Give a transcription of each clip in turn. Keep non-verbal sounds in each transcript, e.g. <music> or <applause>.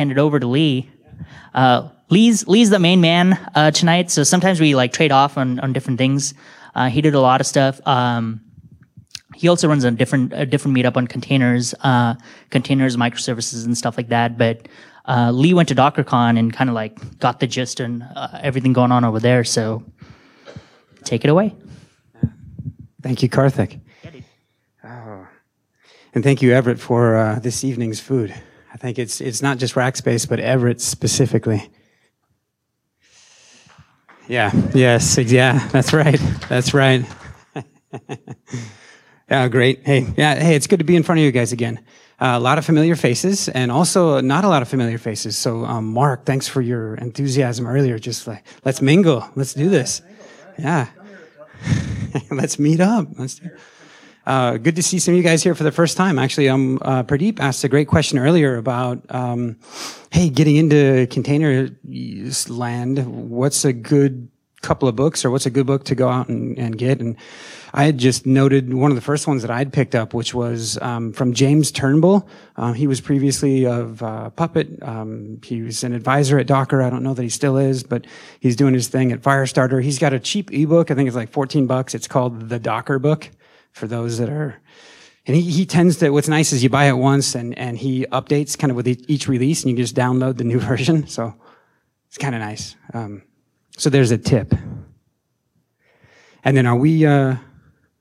hand it over to Lee. Uh, Lee's Lee's the main man uh, tonight, so sometimes we like trade off on on different things. Uh, he did a lot of stuff. Um, he also runs a different a different meetup on containers, uh, containers, microservices, and stuff like that. But uh, Lee went to DockerCon and kind of like got the gist and uh, everything going on over there. So take it away. Thank you, Karthik. Oh. And thank you, Everett, for uh, this evening's food. I think it's it's not just Rackspace, but Everett specifically. Yeah. Yes. Yeah. That's right. That's right. <laughs> yeah. Great. Hey. Yeah. Hey. It's good to be in front of you guys again. Uh, a lot of familiar faces, and also not a lot of familiar faces. So, um, Mark, thanks for your enthusiasm earlier. Just like let's mingle. Let's do this. Yeah. <laughs> let's meet up. Let's. Do- uh, good to see some of you guys here for the first time. Actually, um, uh, Pradeep asked a great question earlier about, um, hey, getting into container land. What's a good couple of books, or what's a good book to go out and, and get? And I had just noted one of the first ones that I'd picked up, which was um, from James Turnbull. Uh, he was previously of uh, Puppet. Um, he was an advisor at Docker. I don't know that he still is, but he's doing his thing at Firestarter. He's got a cheap ebook. I think it's like 14 bucks. It's called The Docker Book for those that are and he, he tends to what's nice is you buy it once and, and he updates kind of with each release and you just download the <laughs> new version. So it's kind of nice. Um, so there's a tip. And then are we uh,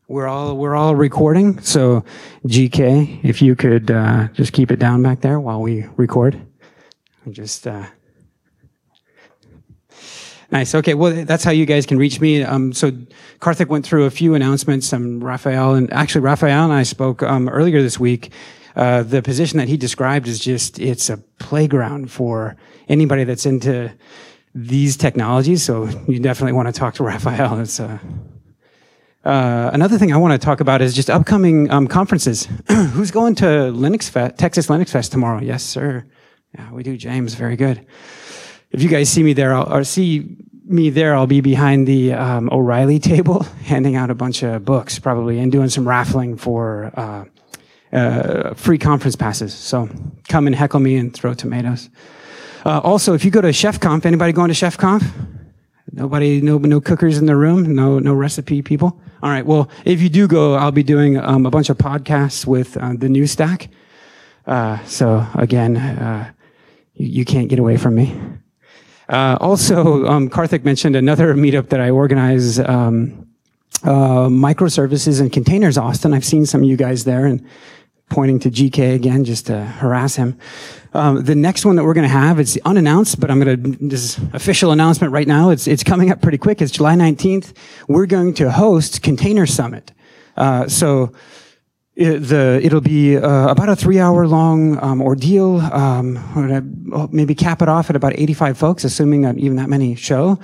we're all we're all recording. So gk if you could uh, just keep it down back there while we record. And just uh, Nice. Okay. Well, that's how you guys can reach me. Um, so Karthik went through a few announcements. Um, Raphael and actually Raphael and I spoke um, earlier this week. Uh, the position that he described is just it's a playground for anybody that's into these technologies. So you definitely want to talk to <laughs> Raphael. It's uh, uh, another thing I want to talk about is just upcoming um, conferences. <clears throat> Who's going to Linux Fest, Texas Linux Fest tomorrow? Yes, sir. Yeah, we do. James, very good if you guys see me there, I'll, or see me there, I'll be behind the um, O'Reilly table, <laughs> handing out a bunch of books probably, and doing some raffling for uh, uh, free conference passes. So come and heckle me and throw tomatoes. Uh, also, if you go to Chef Conf, anybody going to Chef Conf? Nobody, no, no cookers in the room, no, no recipe people. All right. Well, if you do go, I'll be doing um, a bunch of podcasts with uh, the new stack. Uh, so again, uh, you, you can't get away from me. Uh, also, um, Karthik mentioned another meetup that I organize, um, uh, microservices and containers Austin. I've seen some of you guys there and pointing to GK again just to harass him. Um, the next one that we're going to have, it's unannounced, but I'm going to, this official announcement right now. It's, it's coming up pretty quick. It's July 19th. We're going to host Container Summit. Uh, so, it, the, it'll be uh, about a three hour long um, ordeal. Um, maybe cap it off at about 85 folks, assuming that even that many show.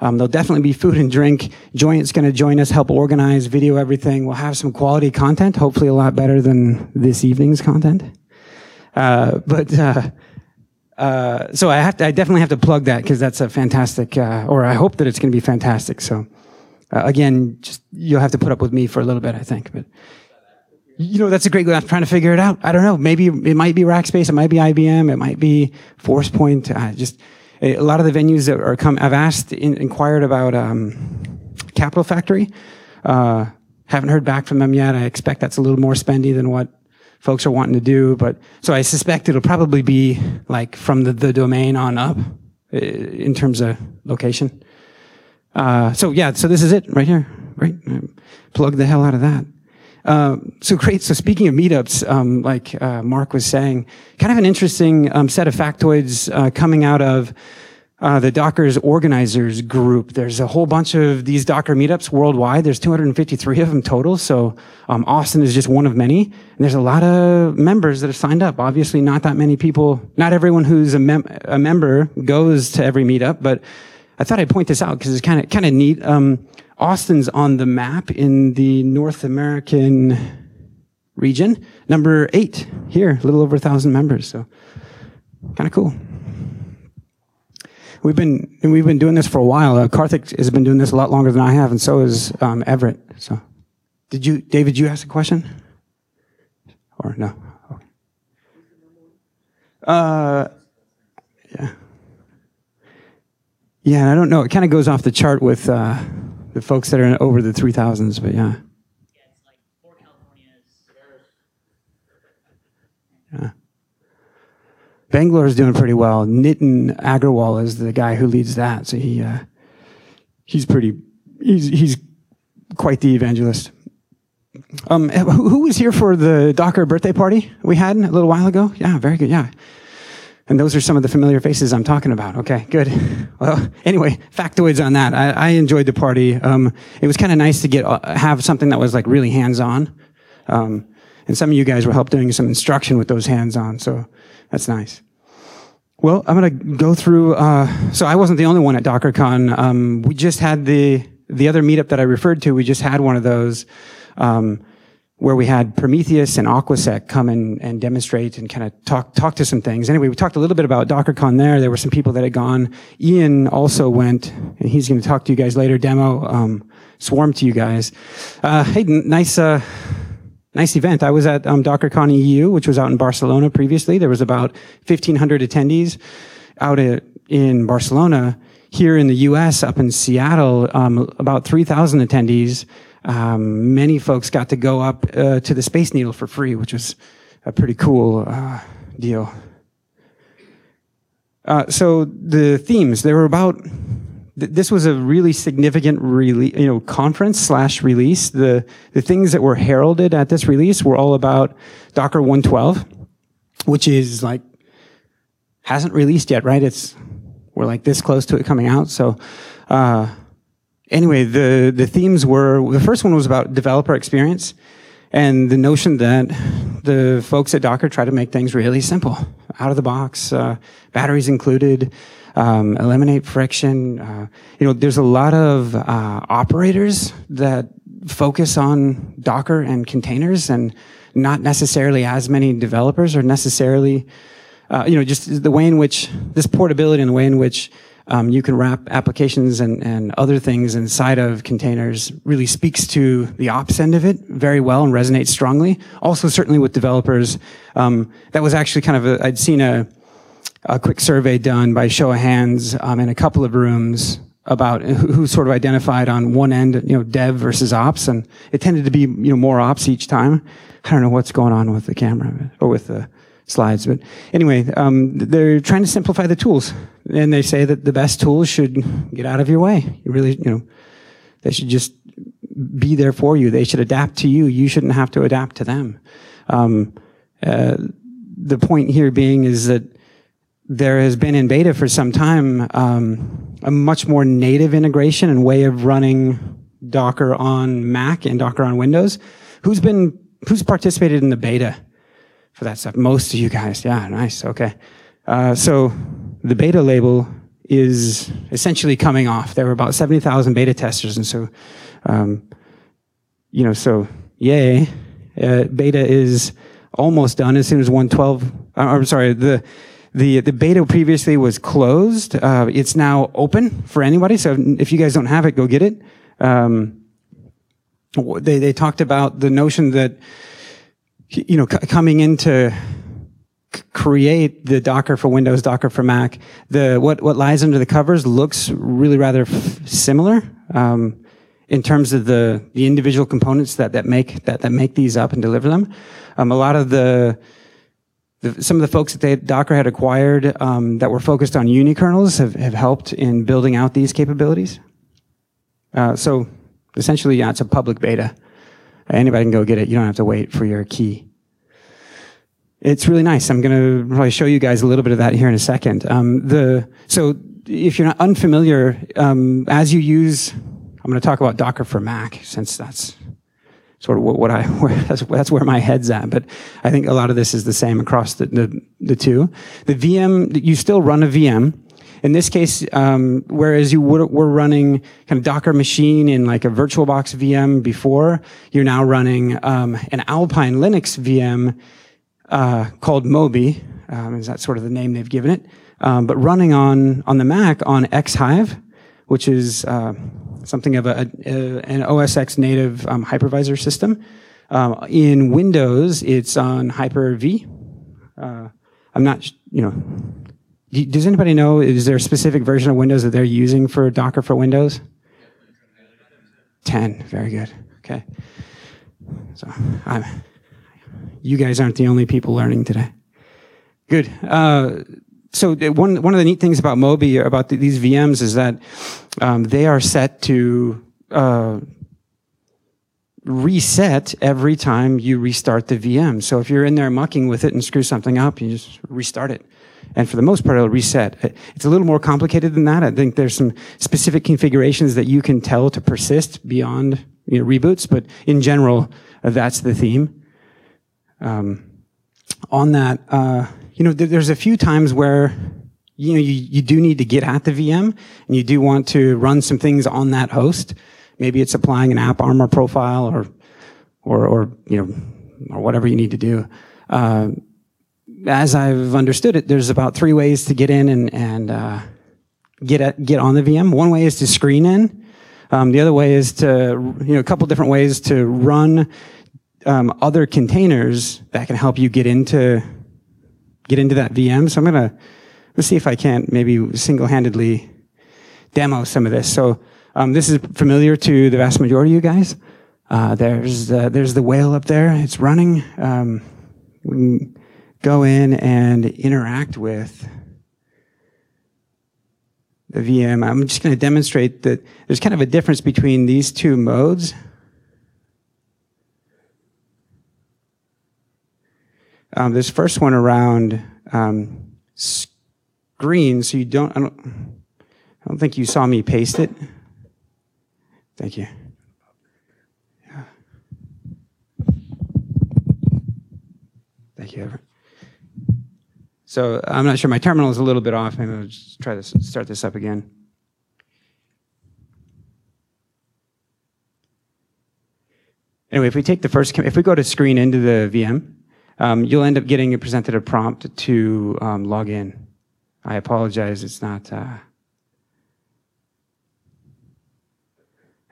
Um, there'll definitely be food and drink. Joyent's going to join us, help organize, video everything. We'll have some quality content, hopefully a lot better than this evening's content. Uh, but uh, uh, so I have to, I definitely have to plug that because that's a fantastic, uh, or I hope that it's going to be fantastic. So uh, again, just you'll have to put up with me for a little bit, I think. But you know, that's a great. I'm trying to figure it out. I don't know. Maybe it might be Rackspace. It might be IBM. It might be ForcePoint. Uh, just a lot of the venues that are come. I've asked, in, inquired about um, Capital Factory. Uh, haven't heard back from them yet. I expect that's a little more spendy than what folks are wanting to do. But so I suspect it'll probably be like from the, the domain on up uh, in terms of location. Uh, so yeah, so this is it right here. Right, plug the hell out of that. Uh, so great. So speaking of meetups, um, like uh, Mark was saying, kind of an interesting um, set of factoids uh, coming out of uh, the Docker's organizers group. There's a whole bunch of these Docker meetups worldwide. There's 253 of them total. So um, Austin is just one of many. And there's a lot of members that have signed up. Obviously, not that many people. Not everyone who's a, mem- a member goes to every meetup, but I thought I'd point this out because it's kind of kind of neat. Austin's on the map in the North American region. Number eight here, a little over a thousand members. So kind of cool. We've been we've been doing this for a while. Uh, Karthik has been doing this a lot longer than I have, and so is um, Everett. So, did you, David? You ask a question, or no? Okay. Uh, Yeah, and I don't know. It kind of goes off the chart with uh, the folks that are over the 3000s, but yeah. Yeah. Bangalore is doing pretty well. Nitin Agrawal is the guy who leads that, so he uh, he's pretty he's he's quite the evangelist. Um, who was here for the Docker birthday party we had a little while ago? Yeah, very good. Yeah. And those are some of the familiar faces I'm talking about. Okay, good. <laughs> Well, anyway, factoids on that. I, I enjoyed the party. Um, it was kind of nice to get uh, have something that was like really hands on. Um, and some of you guys were help doing some instruction with those hands on, so that's nice. Well, I'm going to go through. Uh, so I wasn't the only one at DockerCon. Um, we just had the the other meetup that I referred to. We just had one of those. Um, where we had Prometheus and Aquasec come and, and demonstrate and kind of talk talk to some things. Anyway, we talked a little bit about DockerCon there. There were some people that had gone. Ian also went, and he's going to talk to you guys later. Demo um, Swarm to you guys. Uh, hey, nice. Uh, nice event. I was at um, DockerCon EU, which was out in Barcelona previously. There was about 1,500 attendees out at, in Barcelona. Here in the U.S., up in Seattle, um, about 3,000 attendees um, many folks got to go up uh, to the Space Needle for free, which was a pretty cool uh, deal. Uh, so the themes, there were about, th- this was a really significant release, you know, conference slash release. The, the things that were heralded at this release were all about Docker 112, which is like, hasn't released yet, right? It's, we're like this close to it coming out. So, uh, anyway, the, the themes were, the first one was about developer experience and the notion that the folks at Docker try to make things really simple, out of the box, uh, batteries included, um, eliminate friction. Uh, you know, there's a lot of uh, operators that focus on Docker and containers, and not necessarily as many developers, or necessarily, uh, you know, just the way in which this portability and the way in which um, you can wrap applications and, and other things inside of containers really speaks to the ops end of it very well and resonates strongly. Also, certainly with developers, um, that was actually kind of I'd seen a, a quick survey done by show of hands um, in a couple of rooms about who, who, sort of identified on one end, you know, dev versus ops, and it tended to be, you know, more ops each time. I don't know what's going on with the camera or with the slides. But anyway, um, they're trying to simplify the tools, and they say that the best tools should get out of your way. You really, you know, they should just be there for you. They should adapt to you. You shouldn't have to adapt to them. Um, uh, the point here being is that there has been in beta for some time um, a much more native integration and way of running Docker on Mac and Docker on Windows. Who's been who's participated in the beta? For that stuff. Most of you guys, yeah, nice, okay. Uh, so the beta label is essentially coming off. There were about 70,000 beta testers, and so, um, you know, so yay, uh, beta is almost done as soon as 112. Uh, I'm sorry, the the the beta previously was closed. Uh, it's now open for anybody. So if you guys don't have it, go get it. Um, they they talked about the notion that you know, c- coming into c- create the Docker for Windows, Docker for Mac, the what what lies under the covers looks really rather f- similar um, in terms of the the individual components that that make that that make these up and deliver them. Um, a lot of the the, some of the folks that they, Docker had acquired um, that were focused on unikernels have, have helped in building out these capabilities. Uh, so essentially, yeah, it's a public beta. Anybody can go get it. You don't have to wait for your key. It's really nice. I'm going to probably show you guys a little bit of that here in a second. Um, the so if you're not unfamiliar, um, as you use, I'm going to talk about Docker for Mac since that's sort of what, I where, <laughs> that's, that's, where my head's at. But I think a lot of this is the same across the the, the two. The VM you still run a VM. In this case, um, whereas you were, were, running kind of Docker machine in like a VirtualBox VM before, you're now running um, an Alpine Linux VM uh, called Moby. Um, is that sort of the name they've given it? Um, but running on on the Mac on xhyve, which is uh, something of a, a, an OS X native um, hypervisor system. Um, in Windows, it's on Hyper-V. Uh, I'm not, you know, Does anybody know, is there a specific version of Windows that they're using for Docker for Windows? 10. Very good. Okay. So I'm, you guys aren't the only people learning today. Good. Uh, so one one of the neat things about Moby about the, these VMs is that um, they are set to uh, reset every time you restart the VM. So if you're in there mucking with it and screw something up, you just restart it. And for the most part, it'll reset. It's a little more complicated than that. I think there's some specific configurations that you can tell to persist beyond you know, reboots, but in general, uh, that's the theme. Um, on that, uh, you know, there, there's a few times where you know you, you do need to get at the VM and you do want to run some things on that host. Maybe it's applying an AppArmor profile or or or you know or whatever you need to do. Uh, as I've understood it, there's about three ways to get in and and uh, get at, get on the VM. One way is to screen in. Um, the other way is to you know a couple different ways to run um, other containers that can help you get into get into that VM. So I'm gonna let's see if I can't maybe single-handedly demo some of this. So um, this is familiar to the vast majority of you guys. Uh, there's there's the whale up there. It's running. Um, we can go in and interact with the VM. I'm just going to demonstrate that there's kind of a difference between these two modes. Um, this first one around um, screen, so you don't I, don't. I don't think you saw me paste it. Thank you. Yeah. Thank you, Everett. So I'm not sure. My terminal is a little bit off. Maybe I'll just try to start this up again. Anyway, if we take the first, if we go to screen into the VM, um, you'll end up getting presented a prompt to um, log in. I apologize. It's not. Uh,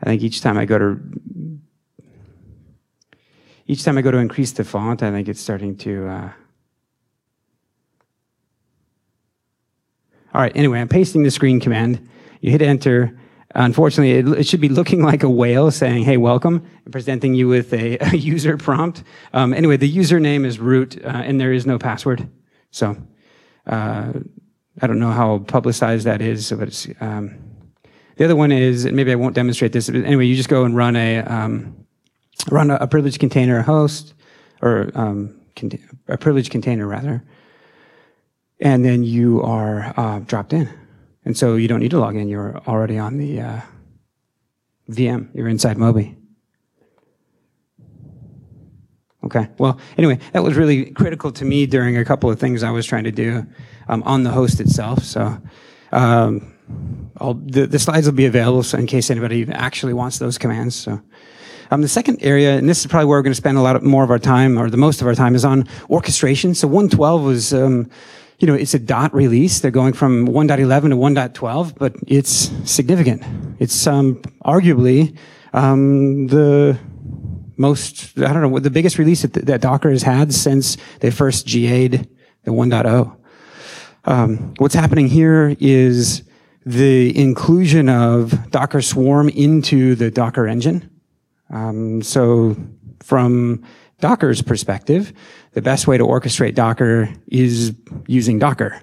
I think each time I go to each time I go to increase the font, I think it's starting to. Uh, all right. Anyway, I'm pasting the screen command. You hit enter. Unfortunately, it, it should be looking like a whale saying, "Hey, welcome," and presenting you with a, <laughs> a user prompt. Um, anyway, the username is root, uh, and there is no password. So uh, I don't know how publicized that is, but it's. Um, the other one is, maybe I won't demonstrate this, but anyway, you just go and run a um, run a, a privileged container host or um, a privileged container rather, and then you are uh, dropped in, and so you don't need to log in. You're already on the uh, VM. You're inside Moby. Okay. Well, anyway, that was really critical to me during a couple of things I was trying to do um, on the host itself. So. Um, I'll, the, the slides will be available so in case anybody actually wants those commands. So, um, the second area, and this is probably where we're going to spend a lot of, more of our time, or the most of our time, is on orchestration. So, 112 was, um, you know, it's a dot release. They're going from 1.11 to 1.12, but it's significant. It's um, arguably um, the most, I don't know, the biggest release that, that Docker has had since they first GA'd the 1.0. Um, what's happening here is the inclusion of Docker Swarm into the Docker engine. Um, so from Docker's perspective, the best way to orchestrate Docker is using Docker,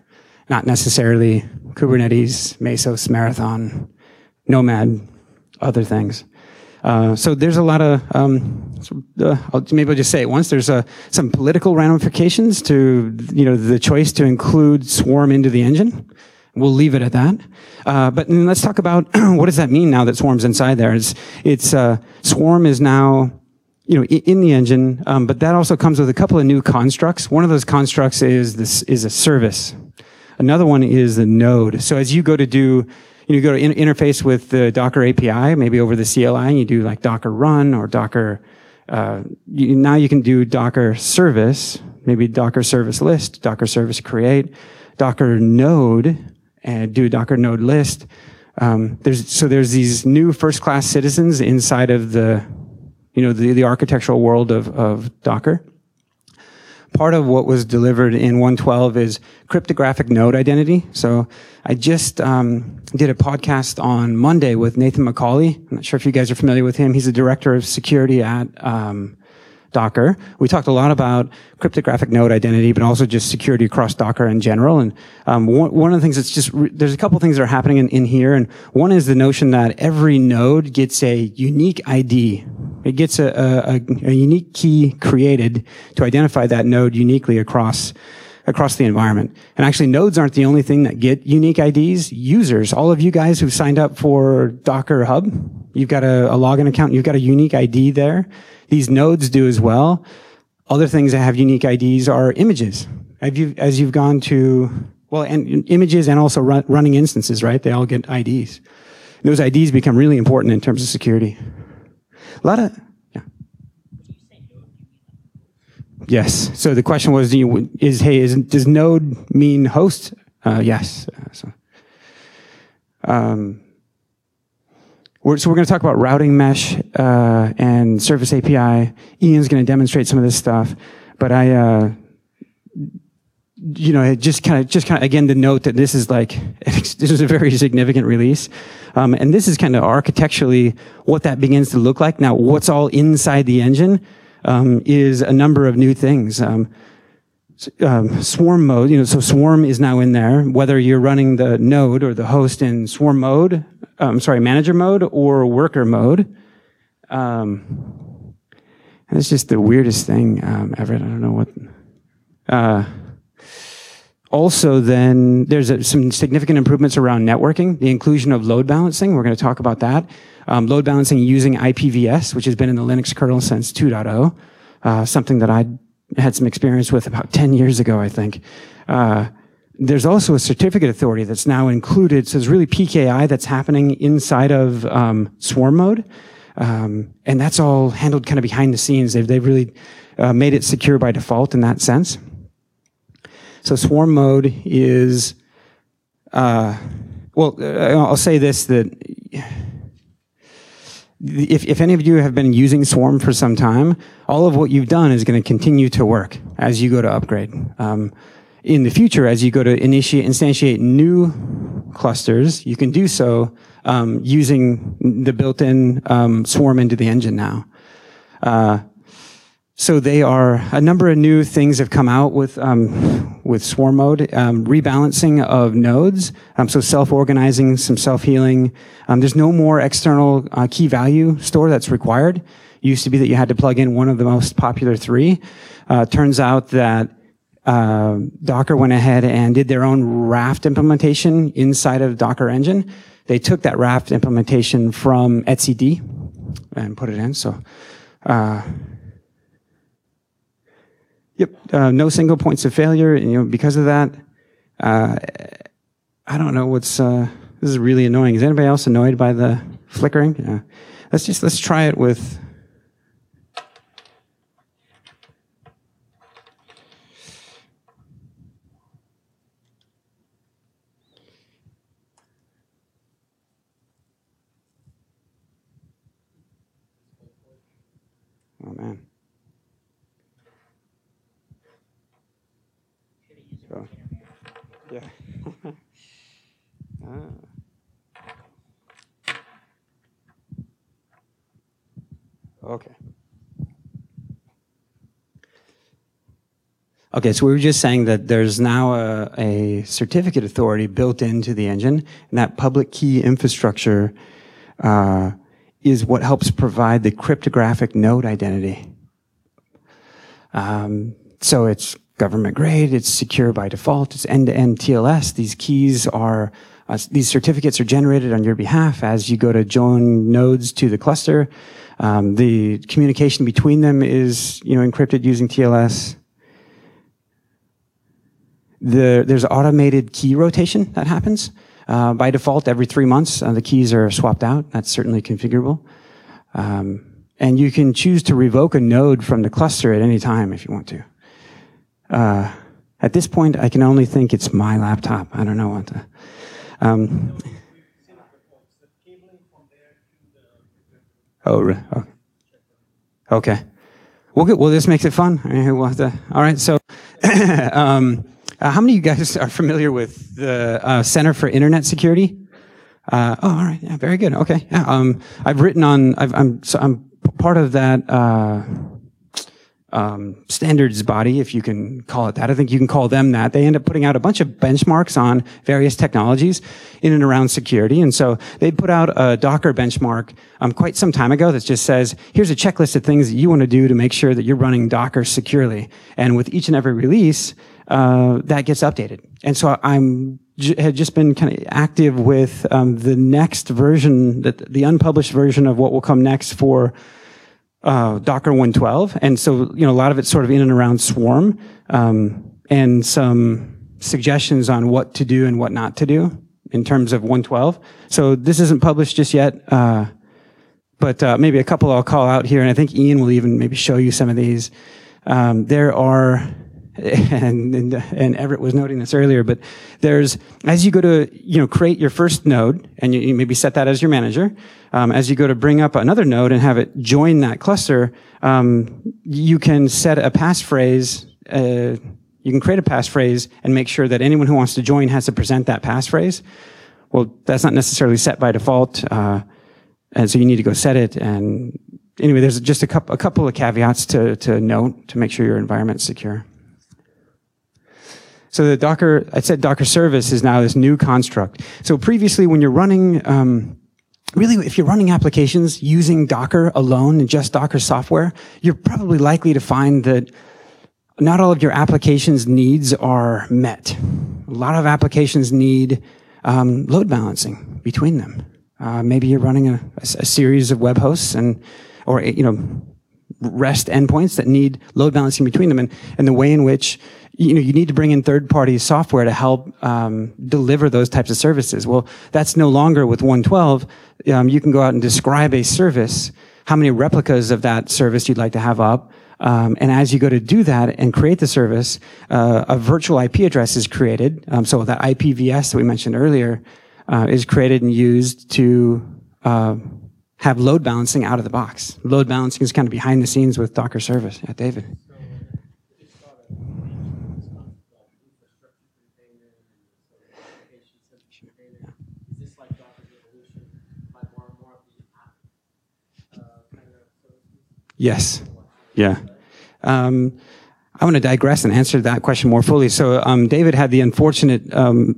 not necessarily Kubernetes, Mesos, Marathon, Nomad, other things. Uh, so there's a lot of, um, uh, I'll, maybe I'll just say it once. There's uh, some political ramifications to, you know, the choice to include Swarm into the engine. We'll leave it at that. Uh, but let's talk about <clears throat> what does that mean now that Swarm's inside there? It's, it's uh, Swarm is now, you know, in the engine, um, but that also comes with a couple of new constructs. One of those constructs is this is a service. Another one is the node. So as you go to do you, know, you go to in- interface with the Docker API, maybe over the CLI, and you do like Docker run or Docker. Uh, you, now you can do Docker service, maybe Docker service list, Docker service create, Docker node, and do Docker node list. Um, there's so there's these new first class citizens inside of the, you know, the, the architectural world of of Docker. part of what was delivered in 112 is cryptographic node identity. So I just um, did a podcast on Monday with Nathan McCauley. I'm not sure if you guys are familiar with him. He's the director of security at um, Docker. We talked a lot about cryptographic node identity, but also just security across Docker in general. And um, one, of the things that's just re- there's a couple things that are happening in, in here, and one is the notion that every node gets a unique ID. It gets a, a, a unique key created to identify that node uniquely across across the environment. And actually, nodes aren't the only thing that get unique IDs. Users, all of you guys who signed up for Docker Hub, you've got a, a login account, you've got a unique ID there. These nodes do as well. Other things that have unique IDs are images. As you've gone to, well, and images and also run, running instances, right? They all get IDs. Those IDs become really important in terms of security. A lot of, yeah. Yes. So the question was, you, is, hey, is, does node mean host? Uh, yes. So, um, we're, so we're going to talk about routing mesh uh, and Service API. Ian's going to demonstrate some of this stuff, but I, uh, you know, just kind of, just kind of, again, to note that this is like, <laughs> this is a very significant release, um, and this is kind of architecturally what that begins to look like. Now, what's all inside the engine um, is a number of new things. Um, um, swarm mode, you know, so swarm is now in there, whether you're running the node or the host in swarm mode, um, sorry, manager mode or worker mode. Um, and it's just the weirdest thing um, ever. I don't know what. Uh, also, then there's a, some significant improvements around networking, the inclusion of load balancing. We're going to talk about that. Um, load balancing using IPVS, which has been in the Linux kernel since 2.0, uh, something that I had some experience with about 10 years ago, I think. Uh, there's also a certificate authority that's now included. So there's really PKI that's happening inside of um, swarm mode. Um, and that's all handled kind of behind the scenes. They've, they've really uh, made it secure by default in that sense. So swarm mode is, uh, well, uh, I'll say this that if, if any of you have been using Swarm for some time, all of what you've done is going to continue to work as you go to upgrade. Um, in the future, as you go to initiate, instantiate new clusters, you can do so um, using the built-in um, Swarm into the engine now. Uh, so they are a number of new things have come out with um, with swarm mode, um, rebalancing of nodes. Um, so self-organizing, some self-healing. Um, there's no more external uh, key value store that's required. It used to be that you had to plug in one of the most popular three. Uh, turns out that uh, Docker went ahead and did their own Raft implementation inside of Docker Engine. They took that Raft implementation from etcd and put it in. So. Uh, Yep, uh, no single points of failure. You know, because of that, uh, I don't know what's. Uh, this is really annoying. Is anybody else annoyed by the flickering? Let's just let's try it with. Oh man. Yeah. <laughs> ah. Okay. Okay, so we were just saying that there's now a, a, certificate authority built into the engine, and that public key infrastructure uh, is what helps provide the cryptographic node identity. Um, so it's government grade. It's secure by default. It's end-to-end TLS. These keys are, uh, these certificates are generated on your behalf as you go to join nodes to the cluster. Um, the communication between them is, you know, encrypted using TLS. The, there's automated key rotation that happens. Uh, by default, every three months, uh, the keys are swapped out. That's certainly configurable. Um, and you can choose to revoke a node from the cluster at any time if you want to. Uh, at this point, I can only think it's my laptop. I don't know what to. Um, oh, oh, okay. Well, this makes it fun. <laughs> We'll to, all right. So, <laughs> um, uh, how many of you guys <laughs> are familiar with the uh, Center for Internet Security? Uh, oh, all right. Yeah, very good. Okay. Yeah, um, I've written on. i am so I'm part of that uh, um, standards body, if you can call it that. I think you can call them that. They end up putting out a bunch of benchmarks on various technologies in and around security. And so they put out a Docker benchmark um, quite some time ago that just says, here's a checklist of things that you want to do to make sure that you're running Docker securely. And with each and every release, uh, that gets updated. And so I'm had just been kind of active with um, the next version, the, the unpublished version of what will come next for uh, Docker 112. And so, you know, a lot of it's sort of in and around Swarm, um, and some suggestions on what to do and what not to do in terms of 112. So this isn't published just yet, uh, but uh, maybe a couple I'll call out here, and I think Ian will even maybe show you some of these. Um, there are and, and, and Everett was noting this earlier, but there's as you go to you know create your first node and you, you maybe set that as your manager. Um, as you go to bring up another node and have it join that cluster, um, you can set a passphrase. Uh, you can create a passphrase and make sure that anyone who wants to join has to present that passphrase. Well, that's not necessarily set by default, uh, and so you need to go set it. And anyway, there's just a couple, a couple of caveats to, to note to make sure your environment's secure. So the Docker, I said Docker service is now this new construct. So previously, when you're running, um, really, if you're running applications using Docker alone and just Docker software, you're probably likely to find that not all of your applications needs are met. A lot of applications need um, load balancing between them. Uh, maybe you're running a, a, a series of web hosts and, or you know, REST endpoints that need load balancing between them, and, and the way in which you know you need to bring in third party software to help um, deliver those types of services. Well, that's no longer with 112. Um, you can go out and describe a service, how many replicas of that service you'd like to have up. Um, and as you go to do that and create the service, uh, a virtual IP address is created. Um, so that IPVS that we mentioned earlier uh, is created and used to uh, have load balancing out of the box. Load balancing is kind of behind the scenes with Docker service. Yeah, David. Yes. Yeah. Um, I want to digress and answer that question more fully. So, um, David had the unfortunate um,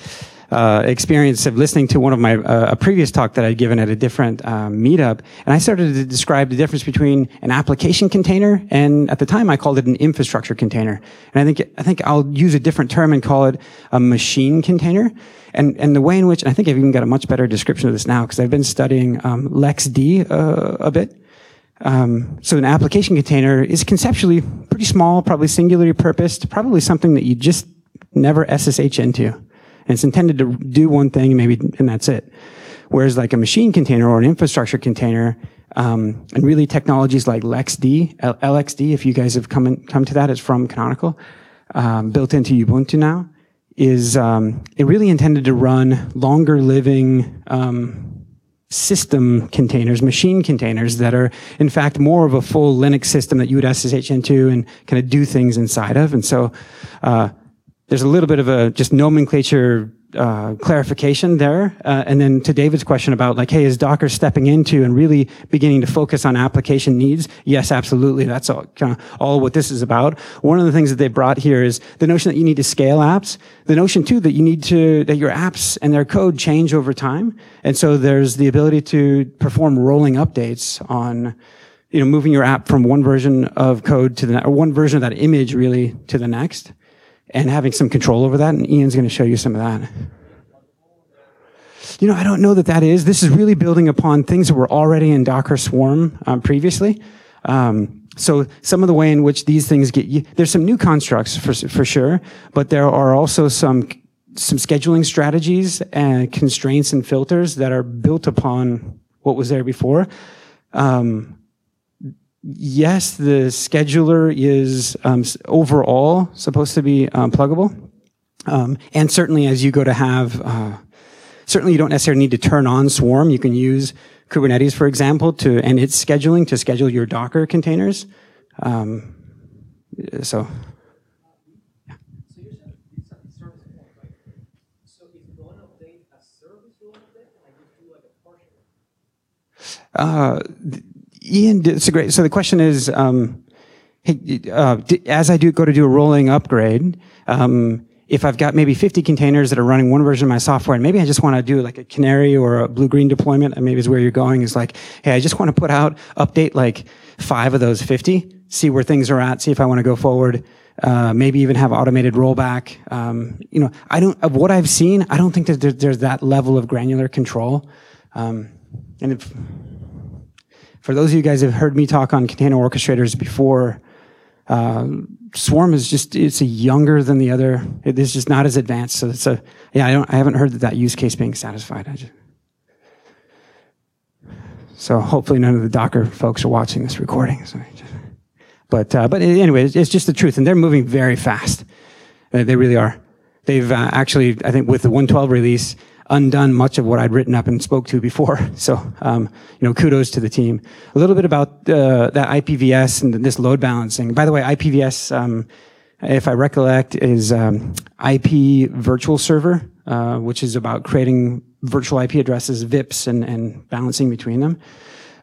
<laughs> uh, experience of listening to one of my uh, a previous talk that I'd given at a different um, meetup, and I started to describe the difference between an application container and at the time I called it an infrastructure container. And I think I think I'll use a different term and call it a machine container. And and the way in which I think I've even got a much better description of this now because I've been studying um, LXD uh, a bit. Um, so an application container is conceptually pretty small, probably singularly purposed, probably something that you just never SSH into. And it's intended to do one thing, maybe, and that's it. Whereas like a machine container or an infrastructure container, um, and really technologies like LXD, LXD, if you guys have come in, come to that, it's from Canonical, um, built into Ubuntu now, is um, it really intended to run longer living um, system containers, machine containers that are in fact more of a full Linux system that you would SSH into and kind of do things inside of. And so uh, there's a little bit of a just nomenclature uh, clarification there. Uh, and then to David's question about like, hey, is Docker stepping into and really beginning to focus on application needs? Yes, absolutely. That's all, kind of all what this is about. One of the things that they brought here is the notion that you need to scale apps. The notion too that you need to, that your apps and their code change over time. And so there's the ability to perform rolling updates on, you know, moving your app from one version of code to the, or one version of that image really to the next and having some control over that. And Ian's going to show you some of that. You know, I don't know that that is. This is really building upon things that were already in Docker Swarm um, previously. Um, so some of the way in which these things get, there's some new constructs for, for sure, but there are also some some scheduling strategies and constraints and filters that are built upon what was there before. Um, yes, the scheduler is um, overall supposed to be um, pluggable. Um, and certainly as you go to have, uh, certainly you don't necessarily need to turn on Swarm. You can use Kubernetes, for example, to, and its scheduling to schedule your Docker containers. Um, so. Uh, Ian, it's a great. So the question is, um, hey, uh, as I do go to do a rolling upgrade, um, if I've got maybe 50 containers that are running one version of my software, and maybe I just want to do like a canary or a blue green deployment, and maybe is where you're going is like, hey, I just want to put out, update like five of those 50, see where things are at, see if I want to go forward. Uh, maybe even have automated rollback. Um, you know, I don't, of what I've seen, I don't think that there's that level of granular control. Um, and if, for those of you guys who have heard me talk on container orchestrators before, uh, Swarm is just, it's a younger than the other. It is just not as advanced. So it's a, yeah, I don't, I haven't heard that that use case being satisfied. Just, so hopefully none of the Docker folks are watching this recording. So just, but, uh, but anyway, it's just the truth. And they're moving very fast. They really are. They've uh, actually, I think with the 112 release, undone much of what I'd written up and spoke to before. <laughs> So, um, you know, kudos to the team. A little bit about uh, that IPVS and this load balancing. By the way, IPVS, um, if I recollect, is um, IP Virtual Server, uh, which is about creating virtual IP addresses, VIPs, and, and balancing between them.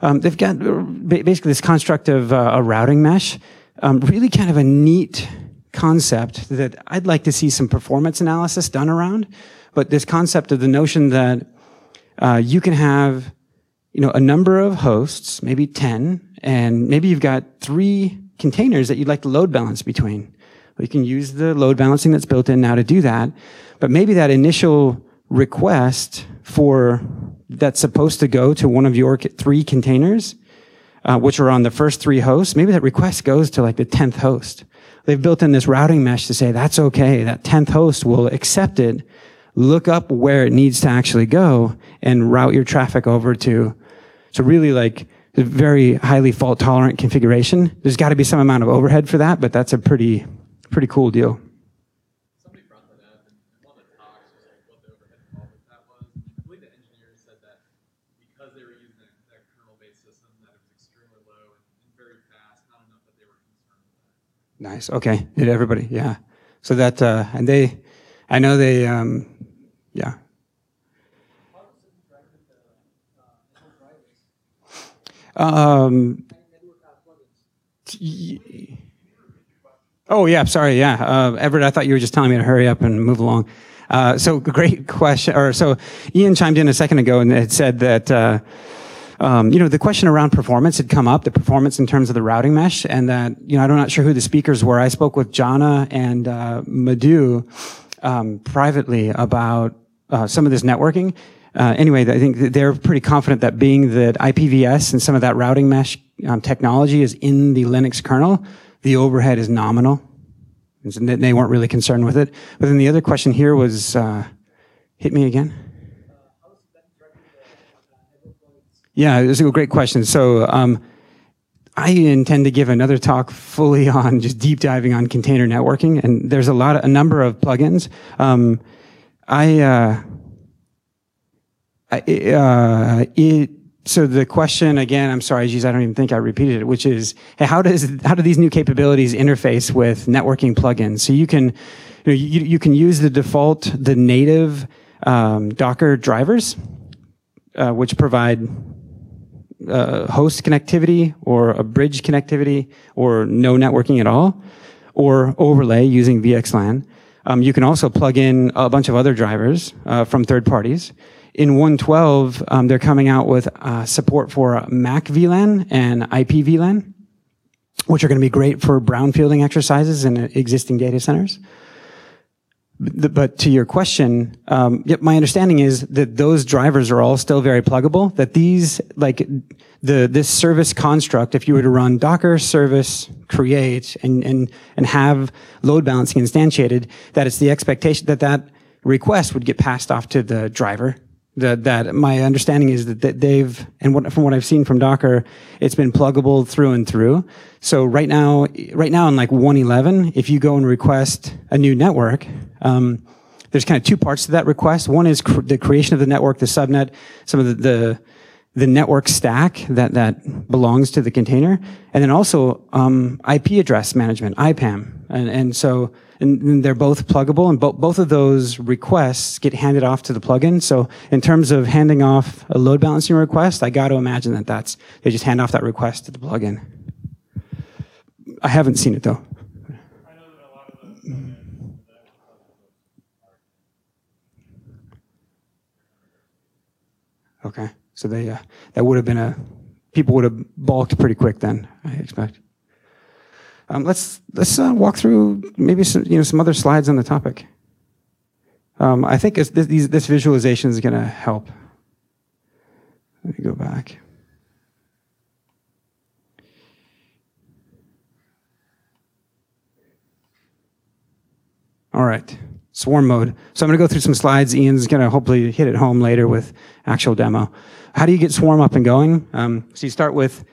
Um, they've got uh, basically this construct of uh, a routing mesh. Um, really kind of a neat concept that I'd like to see some performance analysis done around. But this concept of the notion that uh, you can have, you know, a number of hosts, maybe 10, and maybe you've got three containers that you'd like to load balance between. You can use the load balancing that's built in now to do that. But maybe that initial request for that's supposed to go to one of your three containers, uh, which are on the first three hosts, maybe that request goes to like the 10th host. They've built in this routing mesh to say that's okay. That 10th host will accept it look up where it needs to actually go and route your traffic over to, So really like a very highly fault tolerant configuration. There's got to be some amount of overhead for that, but that's a pretty, pretty cool deal. Somebody brought that up, and one of the talks was like what the overhead involved with that was. I believe the engineers said that because they were using that, that kernel-based system, that it was extremely low and, and very fast, not enough that they were concerned with that. Nice. Okay. Did everybody? Yeah. So that, uh, and they, I know they, um, yeah. Um, oh yeah, sorry, yeah, uh, Everett. I thought you were just telling me to hurry up and move along. Uh, so great question. Or so Ian chimed in a second ago and had said that. Uh, um, you know, the question around performance had come up, the performance in terms of the routing mesh, and that, you know, I'm not sure who the speakers were. I spoke with Jana and uh, Madhu um, privately about uh, some of this networking. Uh, anyway, I think they're pretty confident that being that IPVS and some of that routing mesh um, technology is in the Linux kernel, the overhead is nominal. And they weren't really concerned with it. But then the other question here was, uh, hit me again. Yeah, it was a great question. So, um, I intend to give another talk fully <laughs> on just deep diving on container networking, and there's a lot, of, a number of plugins. Um, I, uh, I uh, it, so the question again, I'm sorry, geez, I don't even think I repeated it, which is, hey, how does how do these new capabilities interface with networking plugins? So you can, you, know, you, you can use the default, the native um, Docker drivers, uh, which provide uh, host connectivity or a bridge connectivity or no networking at all, or overlay using VXLAN. Um, you can also plug in a bunch of other drivers uh, from third parties. In 112, um, they're coming out with uh, support for Mac VLAN and IP VLAN, which are going to be great for brownfielding exercises in existing data centers but to your question, um, yep, my understanding is that those drivers are all still very pluggable. That these, like the this service construct, if you were to run Docker service create and and and have load balancing instantiated, that it's the expectation that that request would get passed off to the driver that that my understanding is that, that they've and what, from what I've seen from Docker, it's been pluggable through and through. So right now, right now in like 111, if you go and request a new network, um, there's kind of two parts to that request. One is cr- the creation of the network, the subnet, some of the, the the network stack that, that belongs to the container, and then also um, IP address management, IPAM. And, and so and, they're both pluggable, and bo- both of those requests get handed off to the plugin. So in terms of handing off a load balancing request, I got to imagine that that's they just hand off that request to the plugin. I haven't seen it though. Okay. So they uh, that would have been a people would have balked pretty quick then. I expect. Um, let's let's uh, walk through maybe some you know some other slides on the topic. Um, I think this, this, this visualization is going to help. Let me go back. All right swarm mode. So I'm going to go through some slides. Ian's going to hopefully hit it home later with actual demo. How do you get swarm up and going? Um, so you start with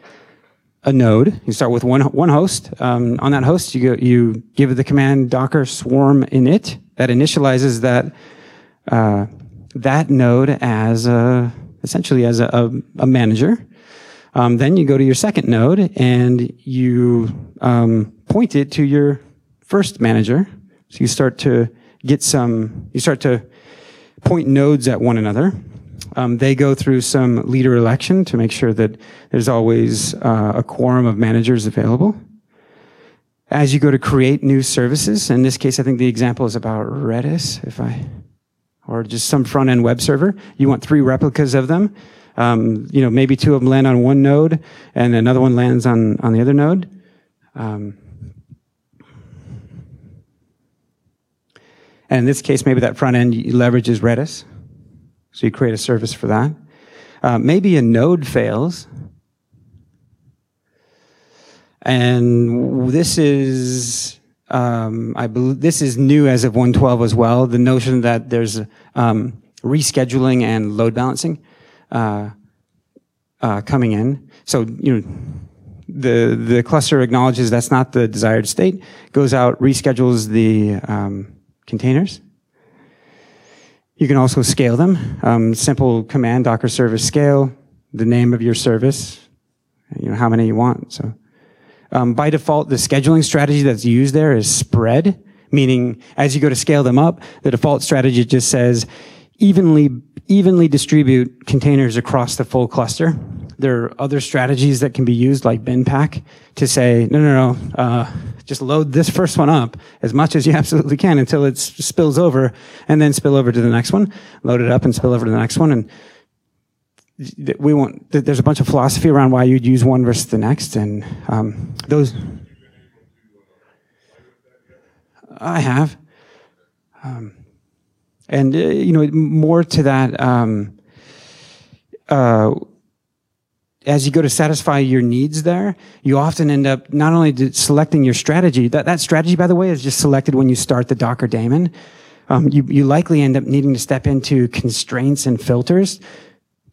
a node. You start with one one host. Um, on that host, you go, you give the command docker swarm init that initializes that uh, that node as a, essentially as a, a, a manager. Um, then you go to your second node and you um, point it to your first manager. So you start to get some, you start to point nodes at one another. Um, they go through some leader election to make sure that there's always uh, a quorum of managers available. As you go to create new services, in this case, I think the example is about Redis, if I, or just some front end web server. You want three replicas of them. Um, you know, maybe two of them land on one node and another one lands on, on the other node. Um, And in this case, maybe that front end leverages Redis. So you create a service for that. Uh, maybe a node fails. And this is, um, I believe, this is new as of 112 as well. The notion that there's um, rescheduling and load balancing uh, uh, coming in. So you know, the the cluster acknowledges that's not the desired state, goes out, reschedules the um, containers. You can also scale them. Um, simple command Docker service scale, the name of your service, you know, how many you want. So, um, by default, the scheduling strategy that's used there is spread, meaning as you go to scale them up, the default strategy just says evenly, evenly distribute containers across the full cluster. There are other strategies that can be used, like bin pack, to say, no, no, no, uh, just load this first one up as much as you <laughs> absolutely can until it spills over, and then spill over to the next one. Load it up and spill over to the next one, and we want. There's a bunch of philosophy around why you'd use one versus the next, and um, those. I have, um, and uh, you know more to that. Um, uh, as you go to satisfy your needs there, you often end up not only selecting your strategy, that, that strategy, by the way, is just selected when you start the Docker daemon. Um, you, you likely end up needing to step into constraints and filters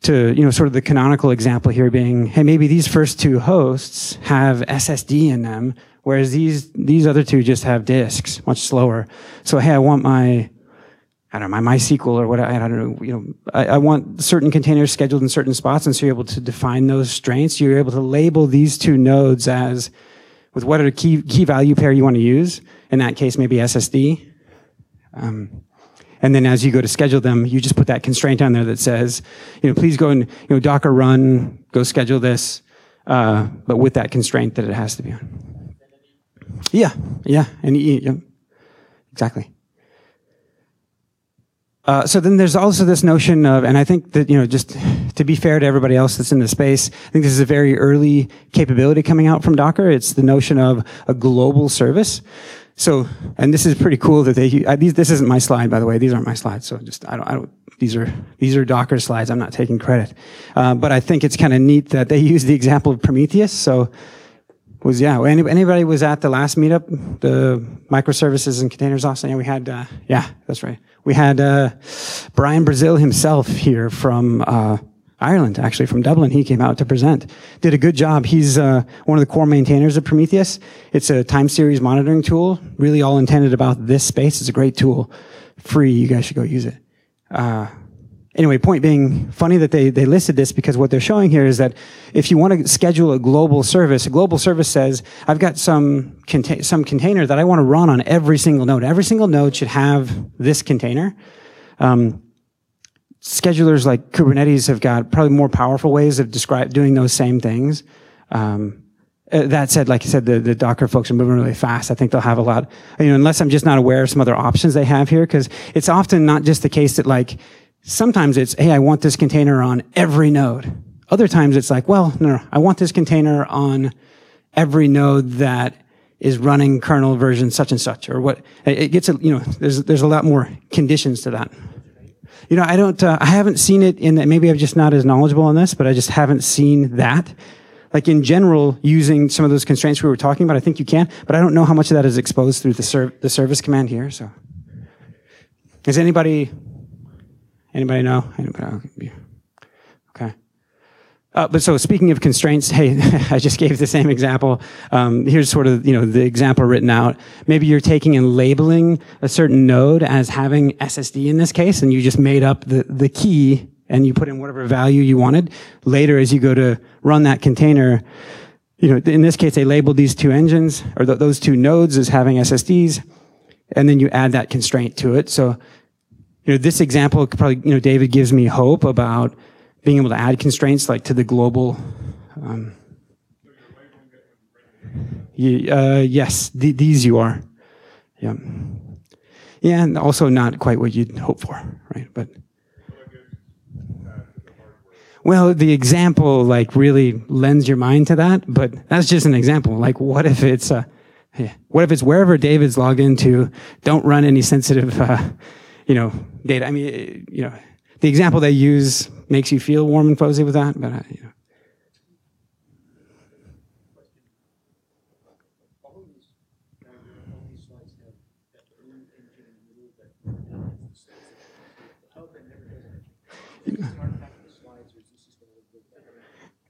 to, you know, sort of the canonical example here being, hey, maybe these first two hosts have SSD in them, whereas these, these other two just have disks, much slower. So, hey, I want my, I don't know, my MySQL or what, I, don't know, you know, I, I, want certain containers scheduled in certain spots. And so you're able to define those strengths. You're able to label these two nodes as with whatever key, key value pair you want to use. In that case, maybe SSD. Um, and then as you go to schedule them, you just put that constraint on there that says, you know, please go and, you know, Docker run, go schedule this, uh, but with that constraint that it has to be on. Yeah, yeah, and yeah, exactly. Uh, so then there's also this notion of, and I think that, you know, just to be fair to everybody else that's in the space, I think this is a very early capability coming out from Docker. It's the notion of a global service. So, and this is pretty cool that they, I, these, this isn't my slide, by the way. These aren't my slides. So just, I don't, I don't, these are, these are Docker slides. I'm not taking credit. Uh, but I think it's kind of neat that they <laughs> use the example of Prometheus. So, was yeah. Any, Anybody was at the last meetup, the microservices and containers awesome. Yeah, we had uh, yeah, that's right. We had uh, Brian Brazil himself here from uh, Ireland, actually from Dublin. He came out to present. Did a good job. He's uh, one of the core maintainers of Prometheus. It's a time series monitoring tool, really all intended about this space. It's a great tool, free. You guys should go use it. Anyway, point being, funny that they, they listed this because what they're showing here is that if you want to schedule a global service, a global service says, I've got some, some container that I want to run on every single node. Every single node should have this container. Um, schedulers like Kubernetes have got probably more powerful ways of describe, doing those same things. Um, uh, that said, like I said, the, the Docker folks are moving really fast. I think they'll have a lot, you know, unless I'm just not aware of some other options they have here, because it's often not just the case that like, sometimes it's, hey, I want this container on every node. Other times it's like, well, no, no, I want this container on every node that is running kernel version such and such, or what, it gets, a, you know, there's, there's a lot more conditions to that. You know, I don't, uh, I haven't seen it in that, maybe I'm just not as knowledgeable on this, but I just haven't seen that like in general, using some of those constraints we were talking about, I think you can, but I don't know how much of that is exposed through the, serv- the service command here. So, is anybody, anybody know? Anybody? Okay. Uh, but so speaking of constraints, <laughs> hey, I just gave the same example. Um, here's sort of you know the example written out. Maybe you're taking and labeling a certain node as having SSD in this case, and you just made up the the key and you put in whatever value you wanted. Later, as you go to run that container, you know, in this case, they labeled these two engines or th- those two nodes as having SSDs, and then you add that constraint to it. So, you know, this example probably, you know, David gives me hope about being able to add constraints like to the global. Um, uh, yes, th- these you are. Yeah. Yeah, and also not quite what you'd hope for, right? But. Well, the example like really lends your mind to that, but that's just an example. Like, what if it's uh, yeah, what if it's wherever David's logged into? Don't run any sensitive, uh, you know, data. I mean, you know, the example they use makes you feel warm and fuzzy with that, but you know.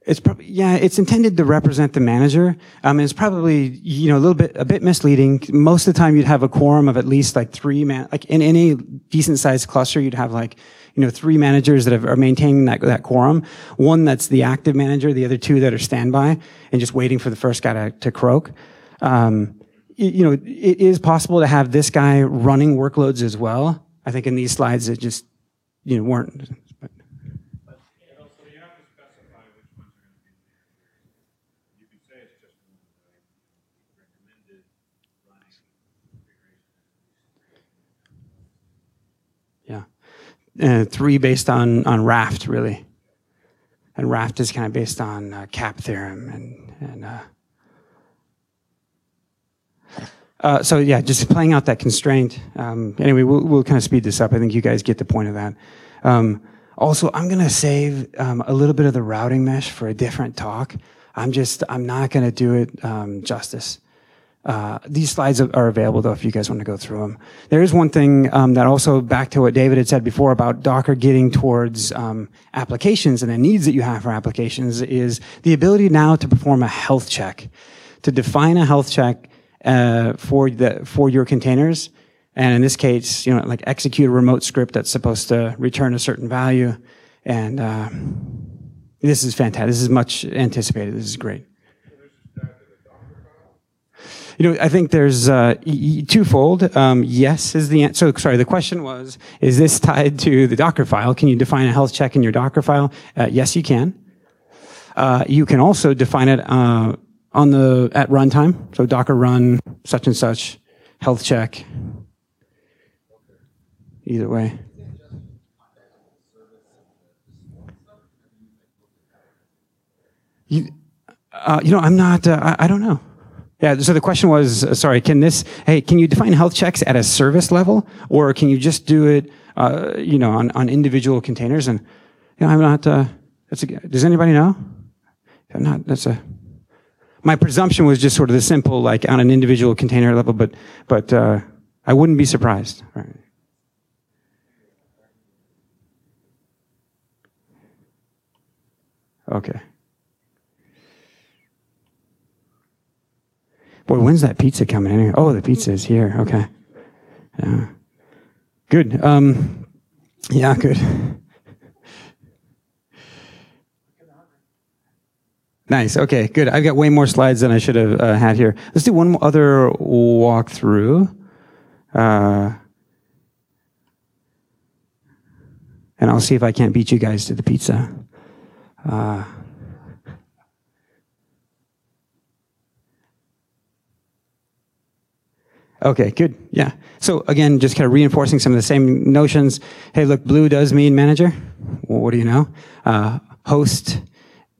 It's probably yeah. It's intended to represent the manager. Um, it's probably you know a little bit a bit misleading. Most of the time, you'd have a quorum of at least like three man. Like in any decent sized cluster, you'd have like you know three managers that have, are maintaining that that quorum. One that's the active manager, the other two that are standby and just waiting for the first guy to, to croak. Um, you know, it is possible to have this guy running workloads as well. I think in these slides it just you know weren't uh, three based on on Raft really, and Raft is kind of based on uh, CAP theorem and and. Uh, uh, so yeah, just playing out that constraint. Um, anyway, we'll, we'll kind of speed this up. I think you guys get the point of that. Um, also, I'm going to save um, a little bit of the routing mesh for a different talk. I'm just, I'm not going to do it um, justice. Uh, these slides are available though if you guys want to go through them. There is one thing um, that also back to what David had said before about Docker getting towards um, applications and the needs that you have for applications is the ability now to perform a health check, to define a health check uh, for the for your containers, and in this case, you know, like execute a remote script that's supposed to return a certain value, and uh, this is fantastic. This is much anticipated. This is great. You know, I think there's uh, twofold. Um, yes is the answer. So, sorry, the question was, is this tied to the Docker file? Can you define a health check in your Docker file? Uh, yes, you can. Uh, you can also define it uh, on the at runtime. So Docker run such and such health check. Either way. You, uh, you know, I'm not. Uh, I, I don't know. Yeah, so the question was, uh, sorry, can this, hey, can you define health checks at a service level, or can you just do it, uh, you know, on, on individual containers? And, you know, I'm not, uh, that's a, does anybody know? I'm not, that's a, my presumption was just sort of the simple, like on an individual container level, but, but, uh, I wouldn't be surprised. Right. Okay. Boy, when's that pizza coming in here? Oh, the pizza is here. Okay. Yeah. Good. Um, yeah, good. Nice. Okay, good. I've got way more slides than I should have uh, had here. Let's do one other walkthrough. Uh, and I'll see if I can't beat you guys to the pizza. Uh, Okay, good. Yeah. So again, just kind of reinforcing some of the same notions. Hey, look, blue does mean manager. Well, what do you know? Uh, host,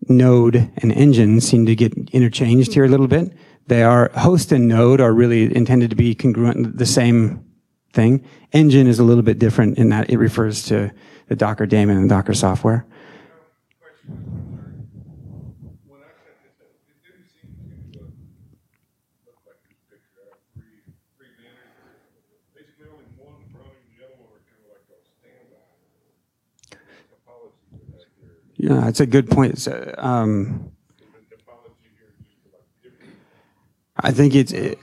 node, and engine seem to get interchanged here a little bit. They are host and node are really intended to be congruent, the same thing. Engine is a little bit different in that it refers to the Docker daemon and Docker software. When I set this up, it didn't seem to uh, look like this picture. I have three, three managers. Basically, only one running, the other one are kind of like a standby topology for that here. Yeah, it's a good point. Uh, um, I think it's. It.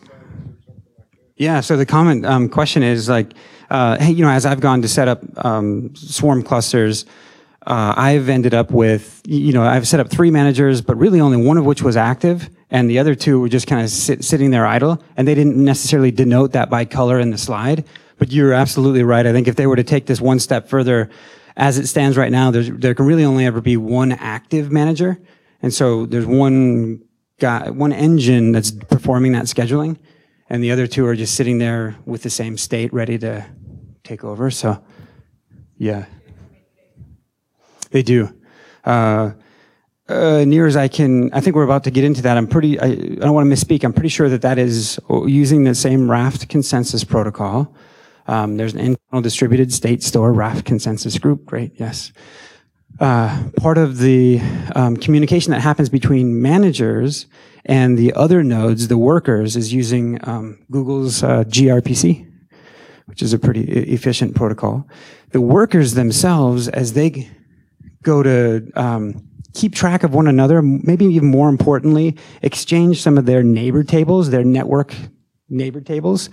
Yeah. So the comment um, question is like, uh, hey, you know, as I've gone to set up um, swarm clusters, uh, I've ended up with, you know, I've set up three managers, but really only one of which was active, and the other two were just kind of sit, sitting there idle, and they didn't necessarily denote that by color in the slide. But you're absolutely right. I think if they were to take this one step further, as it stands right now, there can really only ever be one active manager, and so there's one guy, one engine that's performing that scheduling and the other two are just sitting there with the same state ready to take over. So, yeah, they do. Uh, uh, near as I can, I think we're about to get into that. I'm pretty, I, I don't want to misspeak. I'm pretty sure that that is using the same Raft consensus protocol. Um, there's an internal distributed state store, Raft consensus group. Great, yes. Uh, part of the um, communication that happens between managers and the other nodes, the workers, is using um, Google's uh, gRPC, which is a pretty efficient protocol. The workers themselves, as they go to um, keep track of one another, maybe even more importantly, exchange some of their neighbor tables, their network neighbor tables.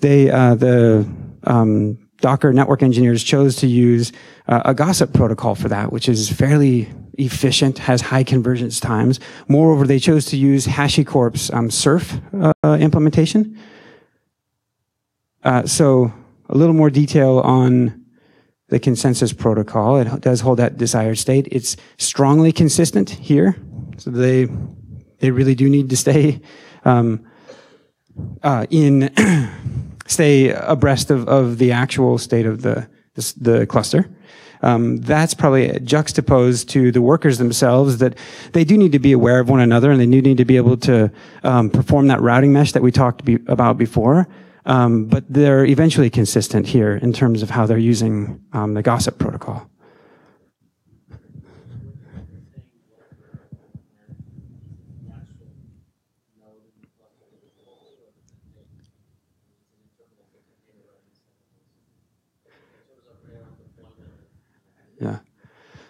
They, uh, the um, Docker network engineers chose to use uh, a gossip protocol for that, which is fairly efficient, has high convergence times. Moreover, they chose to use HashiCorp's um, Serf uh, implementation. Uh, so a little more detail on the consensus protocol. It does hold that desired state. It's strongly consistent here, so they they really do need to stay um, uh, in <clears throat> stay abreast of, of the actual state of the the, the cluster. Um, that's probably juxtaposed to the workers themselves that they do need to be aware of one another and they do need to be able to um, perform that routing mesh that we talked be, about before. Um, but they're eventually consistent here in terms of how they're using um, the gossip protocol.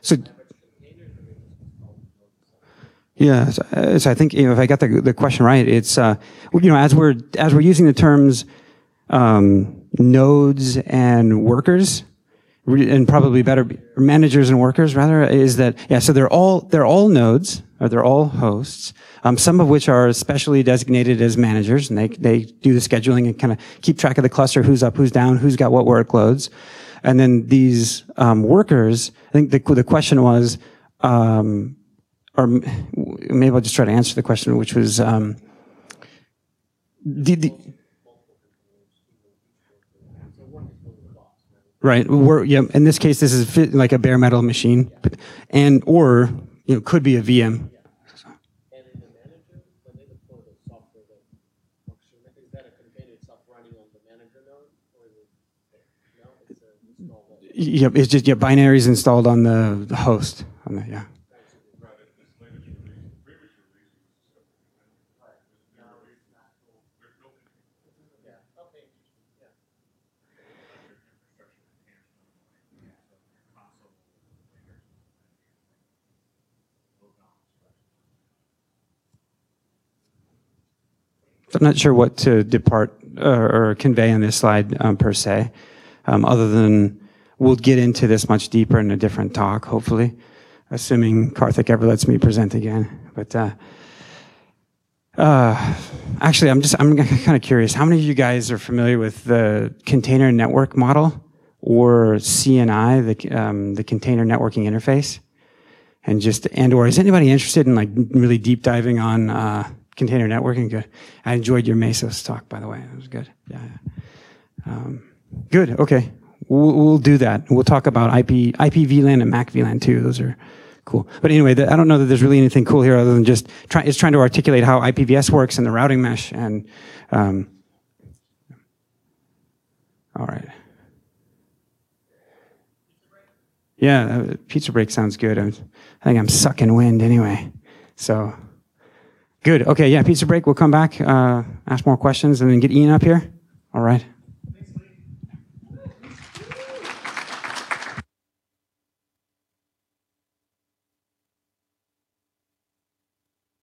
So. Yeah, so, uh, so I think you know, if I got the, the question right, it's uh, you know as we're as we're using the terms um, nodes and workers, and probably better managers and workers rather is that yeah. So they're all they're all nodes or they're all hosts. Um, some of which are specially designated as managers, and they they do the scheduling and kind of keep track of the cluster, who's up, who's down, who's got what workloads. And then these um, workers, I think the, the question was, um, or maybe I'll just try to answer the question, which was, um, the, the, right? We're, yeah, in this case, this is like a bare metal machine, and or you know could be a VM. And in the manager, when they deploy the software that function, is that a container itself running on the manager node, or is it, no, it's a Yep, it's just yeah, binaries installed on the, the host. On the, yeah. I'm not sure what to depart uh, or convey on this slide um, per se, um, other than we'll get into this much deeper in a different talk, hopefully, assuming Karthik ever lets me present again. But uh, uh, actually, I'm just I'm <laughs> kind of curious. How many of you guys are familiar with the container network model or CNI, the um, the container networking interface? And just and or is anybody interested in like really deep diving on uh, container networking? Good. I enjoyed your Mesos talk, by the way. It was good. Yeah. Um, good. Okay. We'll, we'll do that. We'll talk about IP, IP VLAN and Mac VLAN too. Those are cool. But anyway, the, I don't know that there's really anything cool here other than just try, it's trying to articulate how IPVS works and the routing mesh. And um, all right. Yeah, uh, pizza break sounds good. I'm, I think I'm sucking wind anyway. So good. Okay, yeah, pizza break. We'll come back, uh, ask more questions, and then get Ian up here. All right.